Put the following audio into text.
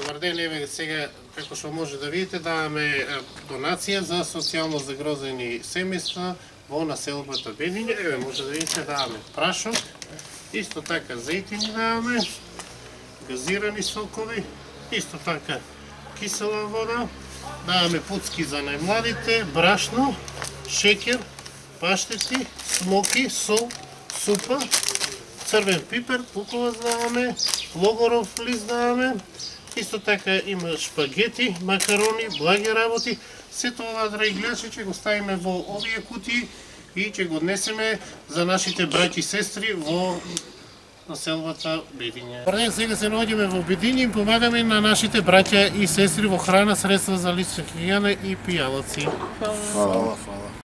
Добар ден, еве сега како што може да видите даваме донација за социјално загрозени семејства во населбата Бедиње. Еве може да видите даваме прашок, исто така зејтини даваме, газирани сокови, исто така кисела вода, даваме пуцки за најмладите, брашно, шеќер, паштети, смоки, сол, супа, црвен пипер, пуковаc даваме, логоров лист даваме, Исто така има шпагети, макарони, благи работи. Сето ова, драги гледачи, ќе го ставиме во овие кутии и ќе го однесеме за нашите браќи и сестри во населбата Бедиње. Првен сега се наоѓаме во Бедиње и помагаме на нашите браќа и сестри во храна, средства за лична хигиена и пијалаци. Фала, фала.